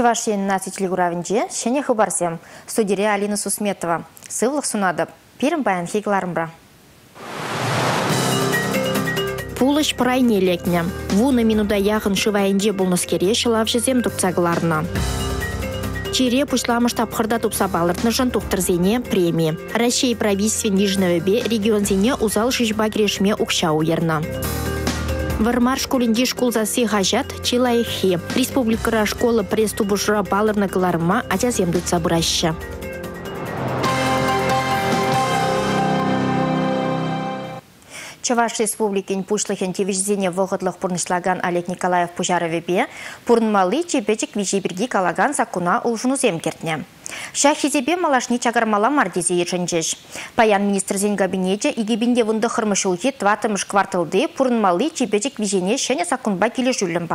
Чувашин наци телегуравинже шене хабарсем. Студире Алина Сусметова. Сывлық сунады. Перім баян хегларымбра. Пулыш прайне лекне. Вуны минуда яғын шывайынже бұлныскере шылав жезем тұпцагларына. Чире пушламыш тапқырда тупса балыртнышын тухтырзене премии. Россия правительстве Нижнего Бе регион зене узал шишба грешме укша уерна. Вармар школинде школзасы хажат чилайхи. Республикара школа преступушра балырны кыларма атязем дутса Чаваш Республикин пушлыхен тевижзене вғытлық пұрнышлаган Олег Николаев Пужаровебе пұрнмалы чепечек вижебірге калаган закуна ұлжыну земкертне. Шахизебе малашни чагармала мардезе ешенжеш. Паян министр зен кабинете игебінде вынды хырмышылхи тватымыш кварталды пұрнмалы чепечек вижене шене сакунба келе жүлім.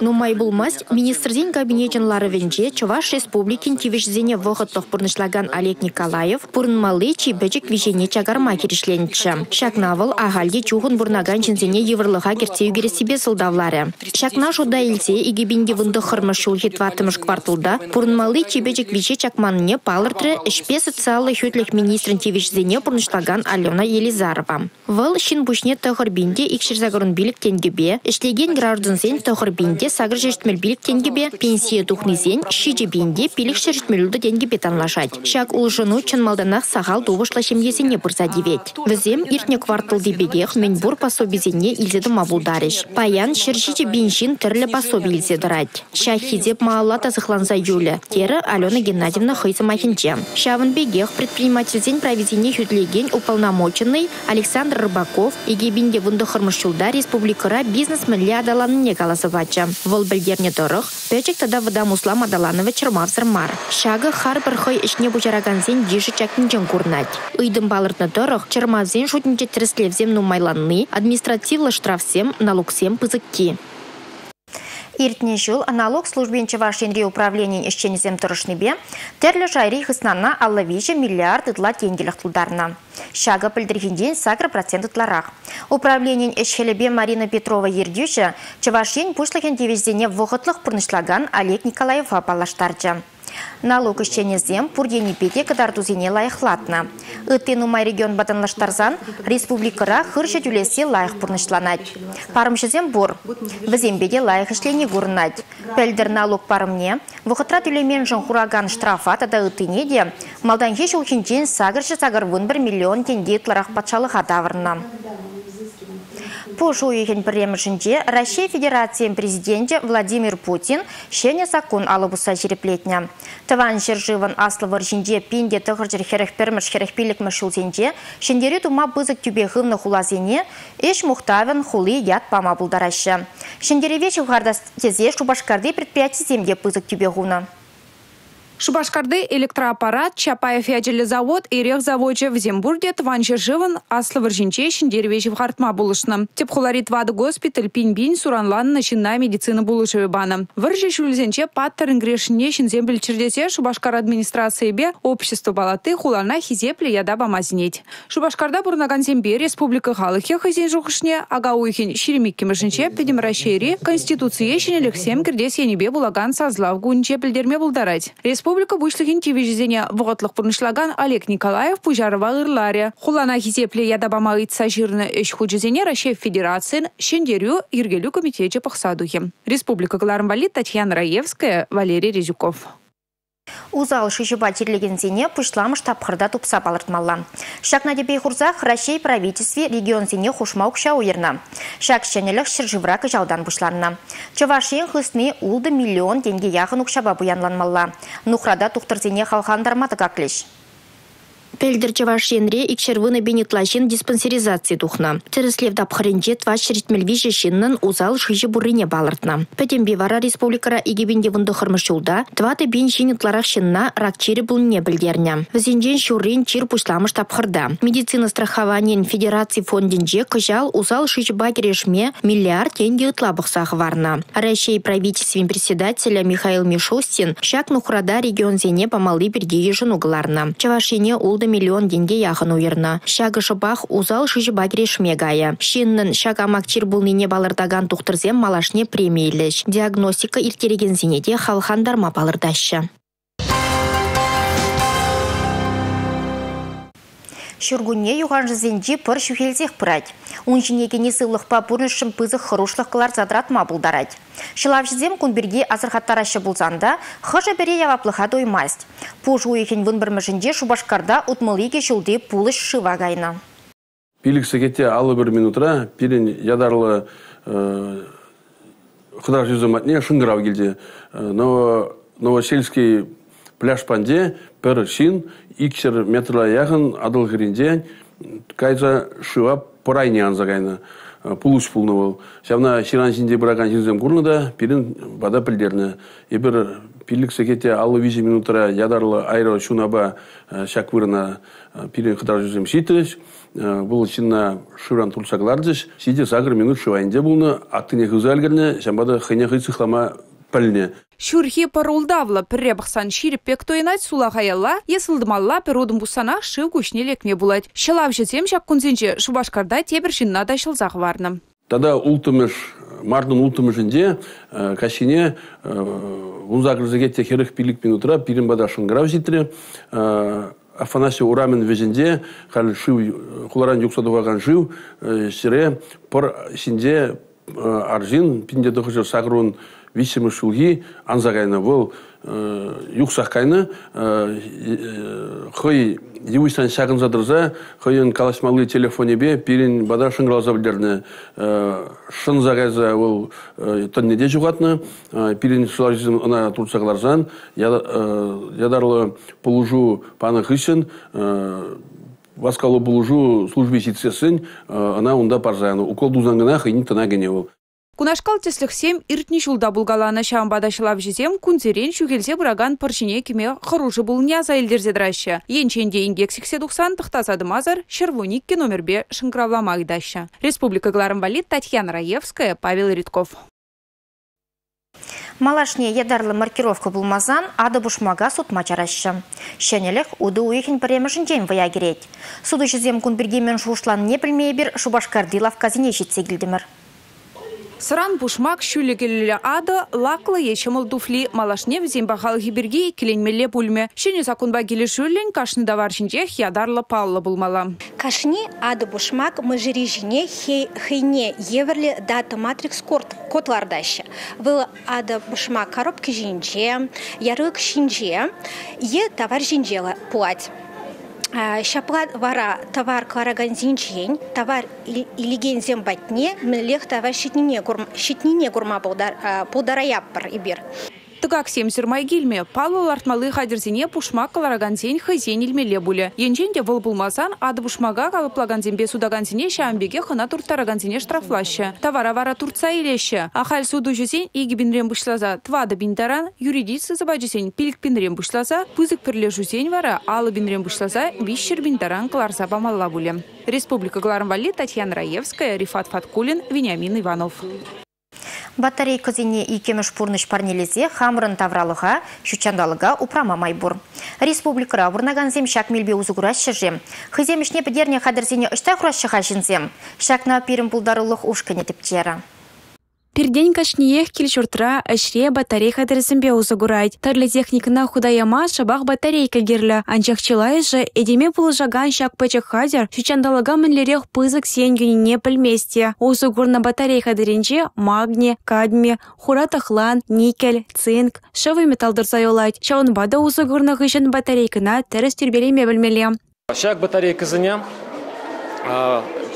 Нумай булмас министрден кабинетен ларывенже Чуваш республикин тивишзене вғыттық бұрнышлаган Олег Николаев пұрынмалы чибәжік вижене чагарма керішленчі. Шакнавыл ағалге чуғын бұрнаган жінзене еврлыға кертеу кересібе сылдавлары. Шакна жода илсе игебинде вынды хырмышу хитватымыш кварталда пұрынмалы чибәжік виже чакманне палыртры ішпе социалы хютлік министрін тивишзене бұрнышлаган Алена Елизарова. Выл шин бушне тағырбинде икшірзагырын билік тенгебе, ішлеген гражданзен тохыр бинде сагыр жештмел билик тенгебе пенсия тухнизен шиже бинде пилик шештмелуды тенгебе танлашать. Шак улжыну чынмалданах сағал дубышла шемьесене бұрза девет. Візем иртне квартал дебедех мен бур пособизене илзеді мабулдарыш. Паян шершиче биншин тірлі пособи илзедірать. Шахидеп маалла тазықланса юля. Тері Алена Геннадьевна хыйсы махинче. Шавын бегех предпринимательзен проведение хютлеген уполномоченный Александр Рыбаков егебинде вунды хырмышчулда республикара бизнес-мілі адаланын голосовача. Вол білдерне дұрық, пөчек тада вада Муслам Адаланович Чермавсыр мар. Шағы хар бір хой ішне бұжараганзен деші чакнжен курнать. Үйдім балыртны дұрық, Чермавзен шутінче тіріслевзем нумайланны, административлы штрафсем, налогсем пызыкки. Иртне жыл аналог службен Чевашенри управление ишченезем тұрышныбе, терлі жайри хыснанна аллавижі миллиард ыдла тенгелік тұлдарына. Шага пілдіргенден сакр процент ытларақ. Управление ишхелебе Марина Петрова ердюші Чевашен пушлыген девіздене вғытлық пұрнышлаган Олег Николаев апалаштарчы. Налог ишченезем пурдени пете кадартузине лайықлатна. Ыттен умай регион батанлаштарзан республикара хыршы тюлесе лайық. Парымшызем бур. Візембеде лайық ішлені гурнать. Пәлдір налог парымне, вұқытра түлемен жын хураган штрафа тада ыттыне де, малдан хеш ұлхинчен сагыршы сагыр 1 миллион тенге тларақ патшалыға давырна. Пушу ехен премшинче Россия Федерация президенте Владимир Путин шене сакун алыбуса жереплетня. Таван жержыван аслы жинже пинде тұғыр жер херек перміш херек пилік мүшілзенде, шендері тума бызык тюбе хымны хулазене, еш мухтавен хулы ят пама бұлдарашы. Шендері вечі ғарда тезе шубашкарды предприятие земге бызык тюбе хуна. Шубашкарды электроаппарат, Чапаев завод, Ирех заводжы в Зембурге тванчы живын аслы варжинче шіндервежі в хартма булышны. Теп вады госпиталь пинь-бинь суранлан начина медицина булышы баны. Паттарын грешіне шинзем білчірдесе Шубашкар администрации бе общество балаты хуларна хизепле яда бамазинеть. Шубашкарда бурнаган зембе республика халыхе хазин жухышне, ага уйхин шеремикке мышынче педемрашери конституция шенелік сем кірдес енебе булаган сазлав гунче білдерме булдарать. Бушлыгин тивижизене вғытлық бұрнышлаган Олег Николаев Пужарова ғырларе. Хулана хизепле ядабама ыйтса жирны эш худжизене Рашев Федерациян шендерю иргелю комитете пахсадухе. Республика Глармвали Татьяна Раевская, Валерий Резюков. Узал шишіба терлегензене пұшламыш тапқырда тупса балыртмалла. Шак надебей хурзах Россия правительстве регион зене хушмау кша уерна. Шак шенелік шыржыврак жалдан бұшланна. Чавашен хысны улды миллион денге яғын ұқшаба бұянланмалла. Нухрада тұқтырзене халхандарматы каклеш. Пелдер чавашенре икшервыны бенетлашен диспансеризация тухна. Тереслев дапхаренче тваш шеретмелвиже шиннын узал шыжы бурыне балыртна. Пәтем бивара республикара игебенде вынды хырмышулда, тваты бен шинетларах шинна ракчири булне білдерне. Візенжен шурин чир пушламыш тапхырда. Медицина страхованиен федерации фондинже кыжал узал шыжы багерешме миллиард тенге ытлабық варна. Россия правительствен председателя Михаил Мишустин шак нухрада регион зене помалы берге ежын угларна. Чавашене улды миллион денге яхын уйырны. Шагы шыбах узал шыжы багире шмегая. Шиннын шагамак чир булнине балырдаган тухтырзем малашне премийлеш. Диагностика иртереген зенеде халхандарма балырдашы. Шүргүнне юған жызенде пыр шүхелзех пырать. Унжинегене сылықпа бұрнышым пызық хырышлыққылар задратма бұлдарать. Шылав жызем күнберге азырхаттарашы бұлзанда, хыжы бере яваплыға доймаст. Пуж уйхен вын бірмішінде шубашқарда ұтмылыге жылды пулыш шыва гайна. Билік секетте алы бір минутра, пирен ядарлы хыдар жүзім атне шыңғырау келді. Новосельский пляж панде пір шин икшер метрла яғын адыл гринде кайза шыва порайне анза кайны пулуш пулны бол. Шавна ширан шинде бұраган жинзем курнада пирин бада пілдерні. Ебір пилік секетте алы визи минутра ядарлы айро шунаба шак вырына пирин хыдар жүзем шитіш. Бұл чинна шыран турсаглардыш. Сиде сагыр минут шывайынде булны. Аттыне хызы әлгірні, шамбада хыне хыцыхлама пілне. Шүрхи парулдавла пірре бақсан ширіппек тойынат сула хаялла, есылдымалла пірудым бұсана шыв күшне лекме булать. Шылав жетем жак күнзенче шубашкарда тебір жинна да шылзақ варны. Тада ултымыш, мардын ултымышынде, кашине унзакрызыгетте херых пилик минутра, пирин бада шыңгырав житре, Афанасий Урамен везенде, хал шыв, хуларан юксадугаган жив, сире, пор синде аржин, пинде дохыжы сагрун висимы шулги анзагайны бұл юқсаққайны хой Евыстан шағын задырза, хойын калашмалы телефонебе пирин бада шыңғыралза білдерні шын зағайза ол төннеде жұғатны, пирин шыларжызын ына турсағыларзан, ядарлы пулужу паны хышын, васкалы пулужу службе ситсесін, ана унда парзаяны. Укол дузангына хыйни тына гене ол. Кунашкал теслихсем иртни шулда булгаланы шамбада шылап жезем күнзерен шүгелсе бұраган пыршине кеме хырушы бұл няза елдерзе дыраща. Енченде сиксе дұқсан тұқтасады мазар шервуникке номербе шыңкравлама айдаща. Республика Гларымвалит Татьяна Раевская, Павел Ритков. Малашне едарлы маркировка булмазан ады бушмага суд мачаращы. Шенелек уды уйхин премешін ден вая керет. Суды жезем күн біргемен шушлан не білмей бір шубашкардилав казине жетсе келдімір. Сыран пушмак шүлегелі ады лақлы ешіміл дуфли малашне взем бағал гиберге келенмеле пульме. Шене закунба келі шүлін кашны давар жинже ядарлы паллы булмала. Кашни ады бушмак мыжыри жине хейне еверлі дата матрикс котлардаща. Выл ады бушмак коробки жинже, ярык шинже, е товар жинжела плать. Шаплат вара товар клараган зинчень, товар илиген зембатне, млех товар щитнине гурма полдараяппар ибир. Тыгак семсір майгилме, палы лартмалы хадерзине пушмак калараганзен хайзен илмеле буле. Енженде выл булмасан, ады пушмага калыплаганзенбе судаганзине шамбеге хына туртараганзине штрафлаще. Товара вара турца илеще. Ахаль суду жесен иги бинрем бушлаза твады бинтаран, юридицы забаджесен пилик бинрем бушлаза, пызык перле жусен вара, алы бинрем бушлаза, вищер бинтаран кларса бамалла буле. Республика Глармвали, Татьяна Раевская, Рифат Фаткулин, Вениамин Иванов. Батарей кызине икемеш пурныш парнелезе хамрын тавралыға, шучандалыға упрама майбур. Республикара вурнаган зем шак мелбе узугураш шыжем. Хыземішне підерне хадырзене ұшта құраш жинзем. Шакна пирім бұлдарылық ушкане тіптері. Пердень кашниех килчуртра ашре батарейка дерзімбе узагурайт. Тарлы техникына худаяма шабах батарейка герлі. Анчах чилай же эдеме пулжаган шак пачак хазер, шучандалага мінлерех пызык сен не пілместе. Узагурна батарейка деренче магни, кадми, хуратахлан, никель, цинк, шывы металлдыр зайолайт. Шаунбада узагурна гышын батарейкына тәріс түрбелеме білмеле. Шак батарейкызыне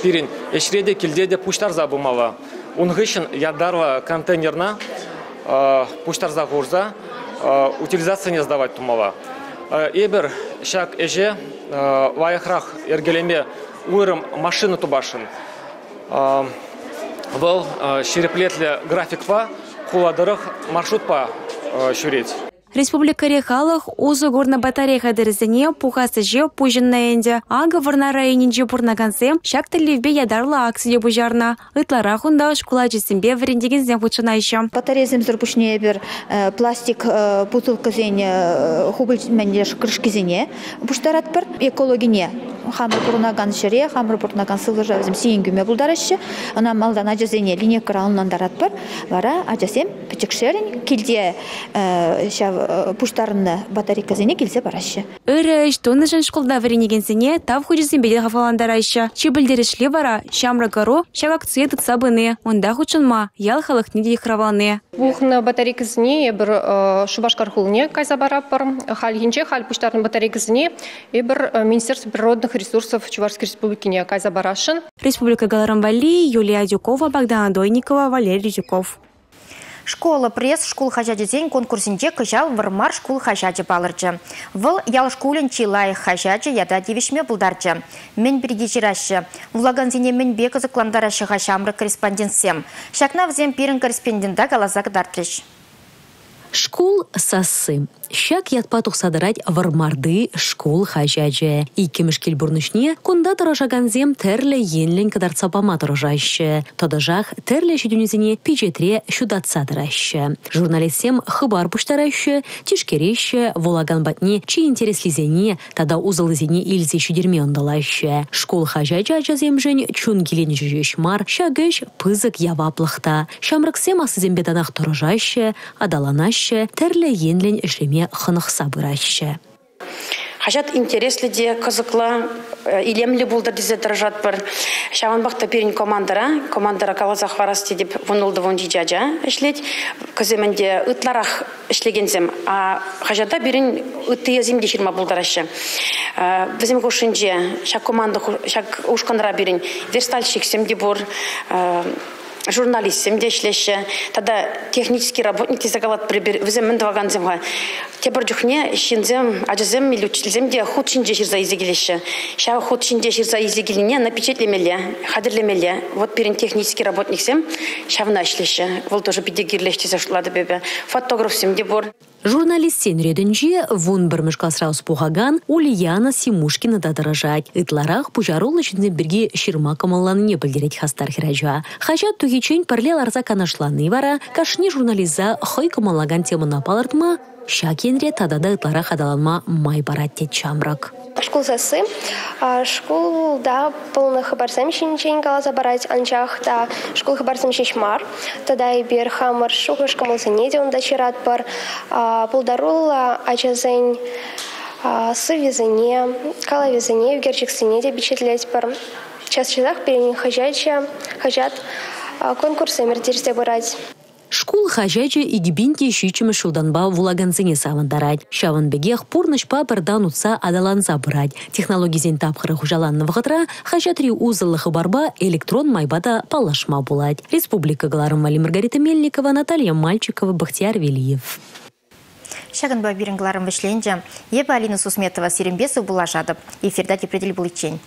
пирин эшреде килдеде пуштар забумала. Унгышин ядарва контейнерна э, пуштар загурза э, утилизация не сдавать тумова. Э, Эбер шак эже ваяхрах эргелеме уйрам машина тубашин. Был шереплетле графиква куладырых маршрут по шуреть. Республика Рехалах узы горна батарейка дәрізіне пухасы же пужынна Ага варна районинже пурнагансе шак тілевбе ядарлы акция бұжарна. Ытлара хунда школа жесімбе віріндеген зен худшынайшы. Батарейзем зірбушне бір э, пластик э, бутылка зене э, хубыл мәнеш крышки зене. Бұштарат бір экологине хамыр пурнаган шере, хамыр пурнаган сылыжа өзім сейін күме бұлдарашы. Ана малдан ажазене линия кралынан дарат бір. Вара ажасем пичек шерін килде шав пуштарынны батарейка зене келсе барашы. Өріш, тоны жын школда вірінегенсіне тав худжесін беде хафаландарайшы. Чебілдерішлі бара, шамры гару, шак акция тыцабыны, онда хучынма, ял халық неде хравалны. Бухна батарейкасыне бір шубашкар хулне кайза бараппыр. Хал хинче, хал пуштарын батарейкасыне, бір Министерство природных ресурсов Чувашской республики кайза барашын. Республика Галарамбали, Юлия Дюкова, Богдана Дойникова, Валерий Дюков. Школа пресс школ хажадезен конкурсинче кыжал вырмар школ хажаджы балырчы. Выл ял шкулен чилай хажаджы яда девишме булдарчы. Мен бірге жирашы. Влаган зене мен бек ызыкландарашы хашамры корреспондентсем. Шакна взем пирен корреспондента галазак дартрыш. Школ сасы. Щак ятпа тухсадырать вармарды школ хажаджы. Икки мішкел бурнышне кунда тұражаганзем терлі енлен кадарцапама тұражашы. Тодажах терлі шүдінізіне пичетре шудатса дырашы. Журналистсем хыбар пуштарашы, тишкерещі, волаган батне чи интереслизене, тада узылызене илзе шүдерме ондалашы. Школ хажаджы ажаземжен чун келен жүжешмар, шагыш пызык яваплықта. Шамрыксем асызембе данақ тұражашы, адаланашы, терлі енлен ішлеме хынықса бұрашы. Хажат интереслі де қызықлы, илемлі болдыр дезе дыржат бір. Шағанбақта перін командара, командара калазақ варасты деп вұнылды вон жажа ішлет. Кыземінде ытларақ ішлегензем, а хажата берін ытты езімде шырма болдарашы. Візім көшінже, шақ команда, шақ ушқандыра берін верстальщиксем де бұр, журналистсем де ишлеші тада технический работник тезагалат прибер візем мен дваганземға тебір жүхне шинзем ажызем или учителзем де худ шинже ширза изегелеші ша худ шинже ширза изегеліне напечатлемеле хадірлемеле вот перен технический работниксем шавна ишлеші ол тоже бидегирлешті зашлады бебе. Фотографсем де бор Журналист редінже вон бір мышқасраус пухаган Ульяна Симушкина да дырыжать. Итларах пужарул ішінде бірге ширма камалланыне білдерет хастар хиража. Хажат тугечен парлел арза канашланы вара, кашни журнализа хой камаллаган темына палыртма, шакенре тадада ытлара хадаланма май барат тет чамрак. школ засы. Школ да полны хабарсам шинчен галаза барать анчах да школ хабарсам шишмар тада и бер хамар шухаш камалсыне де онда чират бар. Пулдарула ачазень сывизыне калавизыне евгерчиксыне де бичетлять бар. Час часах перенин хажача хажат конкурсы мердерсте барать Шкул хажачы игибинте шичімі шулданба вулаганзыне савандарать. Шаванбегех пурнышпа бірдан утса адаланса бұрать. Технологизен тапқыры хужаланны вғытра, хажатри узылы барба электрон майбада палашма булать. Республика Галарым Маргарита Мельникова, Наталья Мальчикова, Бахтияр Велиев. Шагын ба бирингларым вишленже, ебі Алина Сусметова сиренбесі бұла жадып. Эфирда тепредель бұл ичен.